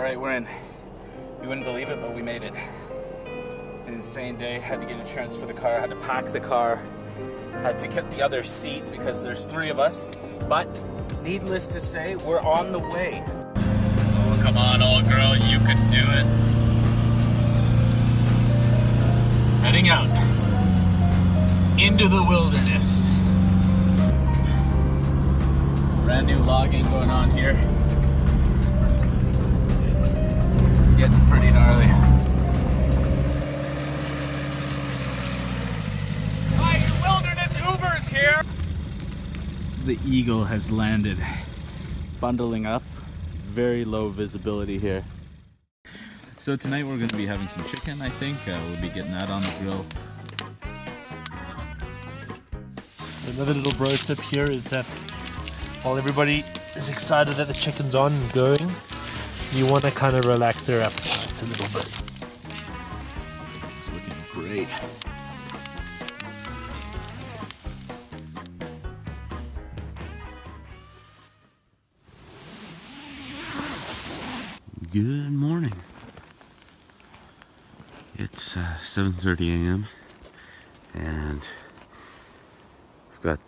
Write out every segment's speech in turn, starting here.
All right, we're in. You wouldn't believe it, but we made it. An insane day. Had to get insurance for the car. Had to pack the car. Had to get the other seat because there's three of us. But needless to say, we're on the way. Oh, come on, old girl, you can do it. Heading out into the wilderness. Brand new logging going on here. The eagle has landed, bundling up. Very low visibility here. So tonight we're going to be having some chicken, I think. Uh, we'll be getting that on the grill. So another little bro tip here is that while everybody is excited that the chicken's on and going, you want to kind of relax their appetites a little bit. It's looking great. Good morning. It's uh, 7:30 a.m. and we've got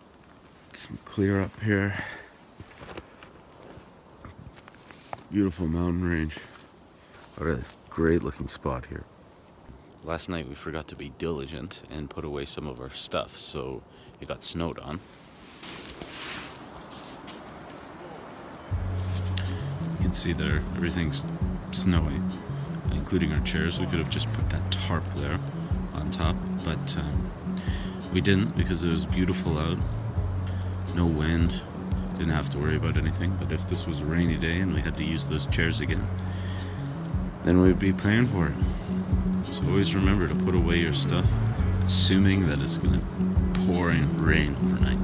some clear up here. Beautiful mountain range. What a great looking spot here. Last night we forgot to be diligent and put away some of our stuff, so it got snowed on. Can see there, everything's snowy, including our chairs. We could have just put that tarp there on top, but um, we didn't because it was beautiful out. No wind, didn't have to worry about anything. But if this was a rainy day and we had to use those chairs again, then we'd be paying for it. So always remember to put away your stuff, assuming that it's going to pour and rain overnight.